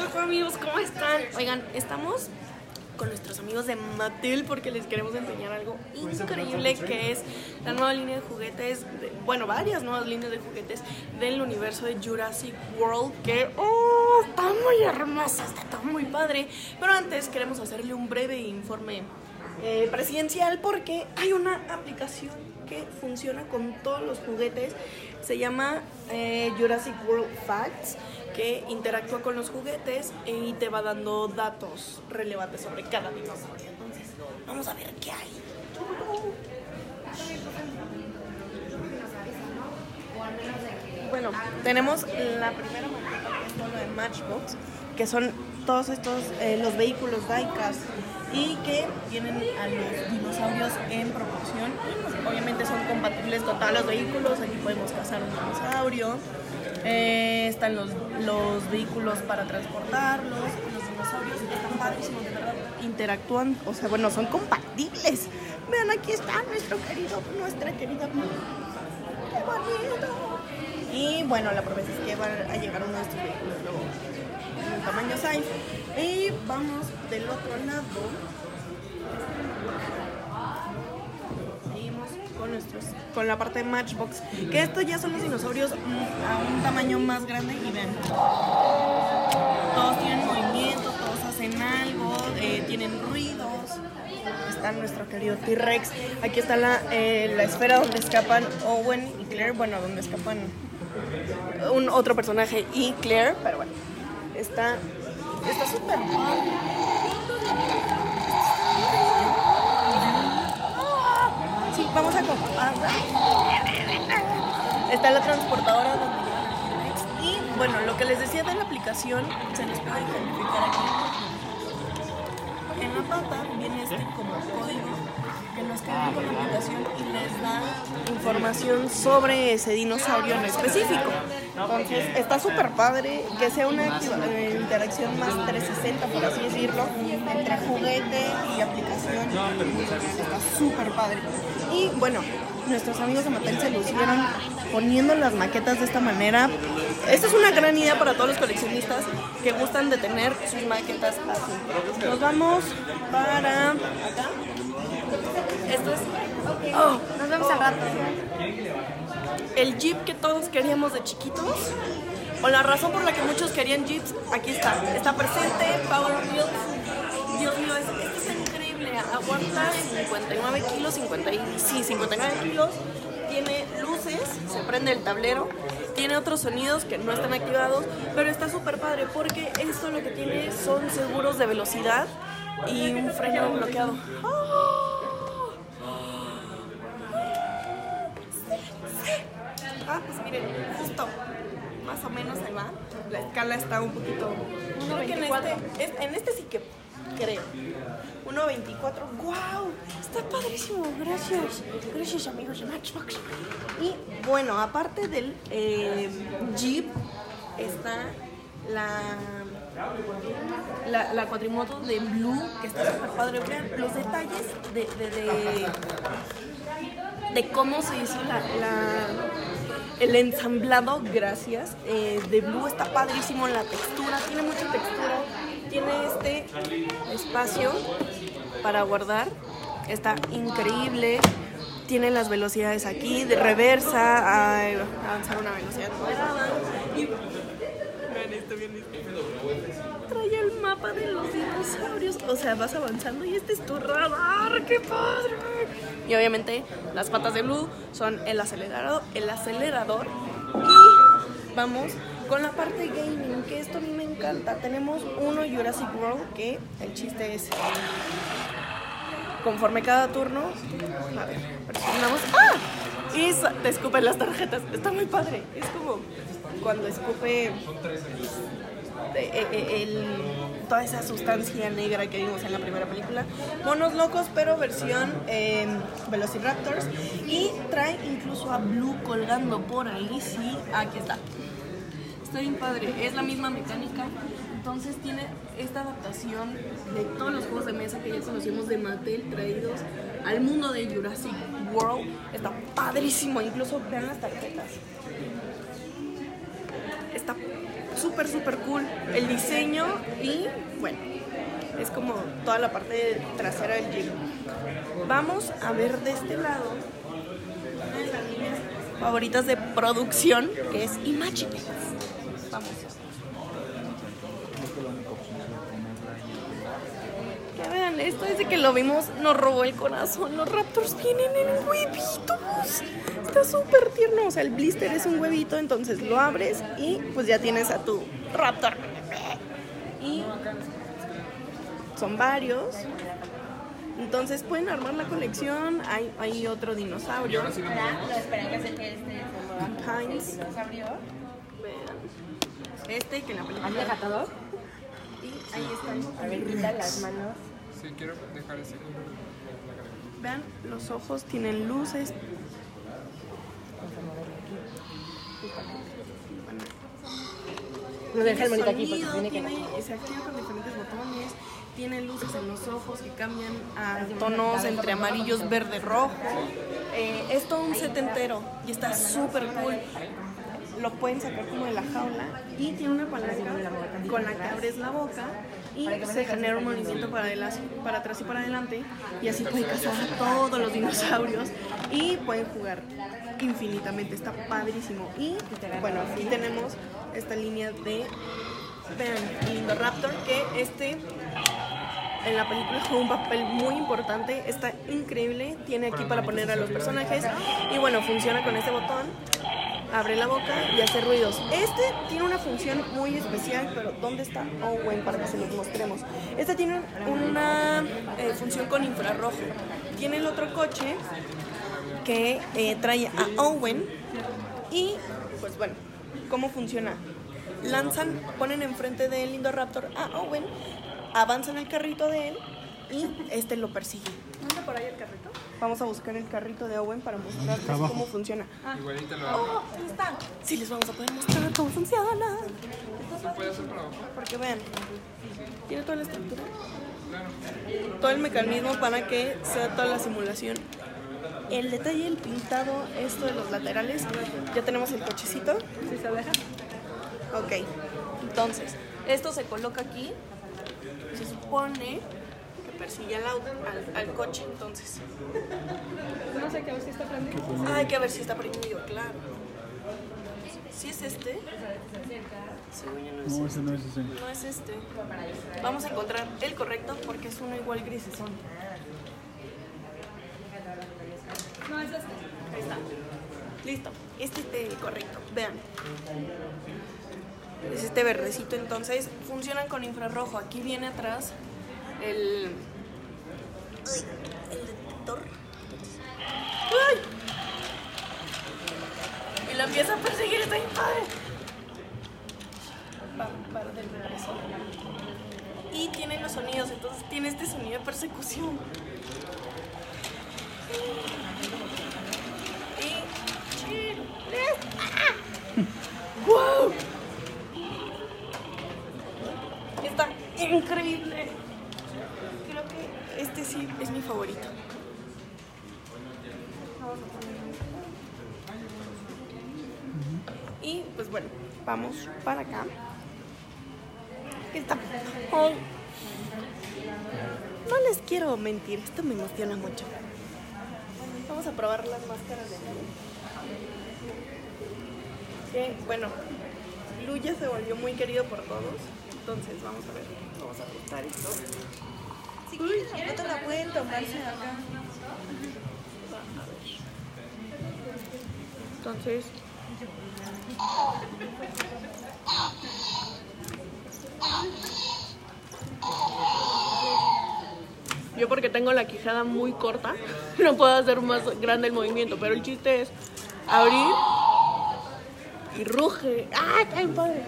tal amigos? ¿Cómo están? Oigan, estamos con nuestros amigos de Mattel porque les queremos enseñar algo increíble que es la nueva línea de juguetes, bueno, varias nuevas líneas de juguetes del universo de Jurassic World que oh, está muy hermosa, está muy padre. Pero antes queremos hacerle un breve informe eh, presidencial porque hay una aplicación que funciona con todos los juguetes. Se llama eh, Jurassic World Facts que interactúa con los juguetes y te va dando datos relevantes sobre cada dinosaurio. Entonces, vamos a ver qué hay. Bueno, tenemos la primera maqueta de Matchbox, que son todos estos, eh, los vehículos Diecast y que tienen a los dinosaurios en proporción. Obviamente son compatibles con todos los vehículos, aquí podemos cazar un dinosaurio. Eh, están los, los vehículos para transportarlos, los dinosaurios están padrísimos, de verdad, interactúan, o sea, bueno, son compatibles. Vean, aquí está nuestro querido, nuestra querida. ¡Qué bonito! Y bueno, la promesa es que va a llegar uno de estos vehículos luego en tamaño size. Y vamos del otro lado. Seguimos con nuestros, con la parte de Matchbox. Que estos ya son los dinosaurios mm, a un tamaño más grande y ven. Todos tienen movimiento, todos hacen algo, eh, tienen ruidos. Está nuestro querido T-Rex. Aquí está la, eh, la esfera donde escapan Owen y Claire. Bueno, donde escapan un otro personaje y Claire, pero bueno, está está súper padre. Vamos a compararla. Está la transportadora donde llevan. Y bueno, lo que les decía de la aplicación se les puede ejemplificar aquí. En la pata viene este como código que lo escriben con la aplicación y les da información sobre ese dinosaurio en específico. Entonces está súper padre que sea una eh, interacción más 360, por así decirlo, entre juguete y aplicación. Está súper padre. Y bueno, nuestros amigos de Mattel se lucieron poniendo las maquetas de esta manera. Esta es una gran idea para todos los coleccionistas que gustan de tener sus maquetas así. Nos vamos para acá. Esto es oh, Nos vemos al rato. El Jeep que todos queríamos de chiquitos. O la razón por la que muchos querían Jeeps, aquí está. Está presente, Power Wheels. Dios mío, es- está increíble. Aguanta 59 kilos, 50 y, sí, 59 kilos. Tiene luces, se prende el tablero. Tiene otros sonidos que no están activados, pero está súper padre porque esto lo que tiene son seguros de velocidad y un freno bloqueado. Ah, miren, justo, más o menos ahí va. La escala está un poquito. Creo que en este, es- en este sí que creo. 1.24. ¡Wow! Está padrísimo. Gracias. Gracias, amigos de Matchbox. Y bueno, aparte del eh, Jeep, está la. La, la cuatrimoto de Blue, que está súper padre. Vean los detalles de, de, de, de cómo se hizo la, la- el ensamblado, gracias, eh, de Blue está padrísimo, la textura, tiene mucha textura, tiene este espacio para guardar, está increíble, tiene las velocidades aquí, de reversa, a avanzar una velocidad moderada, trae el mapa de los dinosaurios. O sea, vas avanzando y este es tu radar. ¡Qué padre! Y obviamente las patas de Blue son el acelerador. El acelerador. Y vamos con la parte gaming, que esto a mí me encanta. Tenemos uno Jurassic World, que el chiste es... Conforme cada turno, a ver, presionamos. ¡Ah! Y te escupen las tarjetas. Está muy padre. Es como cuando escupe el- toda esa sustancia negra que vimos en la primera película. Monos locos, pero versión eh, Velociraptors. Y trae incluso a Blue colgando por ahí. Sí, aquí está. Está bien padre. Es la misma mecánica. Entonces tiene esta adaptación de todos los juegos de mesa que ya conocimos de Mattel traídos al mundo de Jurassic World. Está padrísimo. Incluso vean las tarjetas. Súper, súper cool el diseño y bueno, es como toda la parte trasera del Jeep. Vamos a ver de este lado una de las líneas favoritas de producción que es Imagine. Vamos. Vean, esto desde que lo vimos nos robó el corazón. Los Raptors vienen en huevitos. Está súper tierno. O sea, el blister es un huevito, entonces lo abres y pues ya tienes a tu Raptor. Y son varios. Entonces pueden armar la colección. Hay, hay otro dinosaurio. No, espera que se quede este dinosaurio. Vean. Este que en la película. ¿Has dejado? Y ahí está. A ver, quita las manos. Sí, quiero dejar ese. Vean, los ojos tienen luces. No deja el monito aquí porque tiene que tiene- se activa con diferentes botones. Tiene luces en los ojos que cambian a tonos entre amarillos, verde, rojo. Eh, es todo un set entero y está súper cool. Lo pueden sacar como de la jaula y tiene una palanca con la que abres la boca y se genera un movimiento para, atrás y para adelante y así pueden cazar a todos los dinosaurios y pueden jugar infinitamente. Está padrísimo. Y bueno, aquí tenemos esta línea de vean, el Indoraptor, que este en la película juega un papel muy importante, está increíble, tiene aquí para poner a los personajes y bueno, funciona con este botón, abre la boca y hace ruidos. Este tiene una función muy especial, pero ¿dónde está Owen para que se los mostremos? Este tiene una eh, función con infrarrojo. Tiene el otro coche que eh, trae a Owen y pues bueno, ¿cómo funciona? Lanzan, ponen enfrente del Indoraptor a Owen, avanzan el carrito de él y este lo persigue. ¿Dónde por ahí el carrito? Vamos a buscar el carrito de Owen para mostrarles cómo funciona. Ah, Igualita lo hago. oh, ahí está. Sí, les vamos a poder mostrar cómo funciona. ¿Se puede hacer para abajo? Porque vean, tiene toda la estructura. Todo el mecanismo para que sea toda la simulación. El detalle, el pintado, esto de los laterales, ya tenemos el cochecito. ¿Sí se deja? Ok, entonces, esto se coloca aquí. Se supone que persigue al, auto, al, al coche, entonces. No sé qué ver si está prendido. Hay que ver si está prendido, claro. ¿Sí es este? Según yo no es No, este. ese no es ese. No es este. Vamos a encontrar el correcto porque es uno igual grisesón. No, es este. Ahí está. Listo. Este es el correcto. Vean. Es este verdecito. Entonces funcionan con infrarrojo. Aquí viene atrás el. El detector. Y la empieza a perseguir. Está bien padre. Y tiene los sonidos. Entonces tiene este sonido de persecución. Y chill. ¡Wow! Está increíble. Este sí es mi favorito. Y pues bueno, vamos para acá. Está. No les quiero mentir, esto me emociona mucho. Vamos a probar las máscaras de. Que bueno, Lu ya se volvió muy querido por todos. Entonces vamos a ver, vamos a ajustar esto. Si quieren la pueden tomarse acá. Va, a ver. Entonces. Yo porque tengo la quijada muy corta, no puedo hacer más grande el movimiento, pero el chiste es abrir y ruge. ¡Ah, qué padre!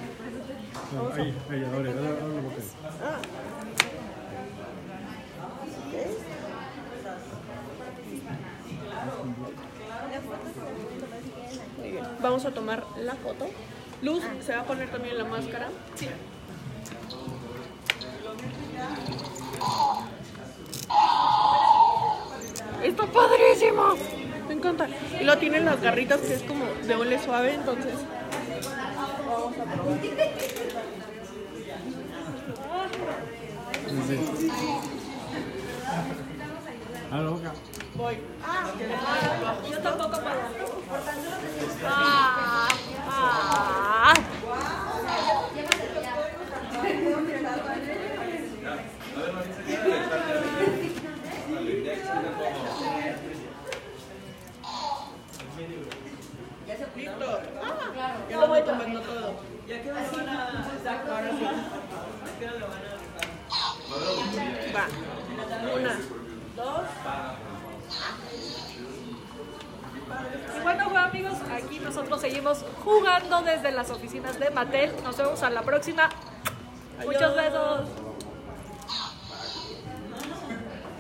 No, ahí, ahí, abre, abre, abre Vamos a tomar la foto. Luz se va a poner también la máscara. Sí. Está padrísimo. Me encanta. Y lo tienen las garritas que es como de ole suave, entonces. Vamos a probar. Sí. Una, dos. Y bueno, amigos, aquí nosotros seguimos jugando desde las oficinas de Mattel. Nos vemos a la próxima. Muchos besos.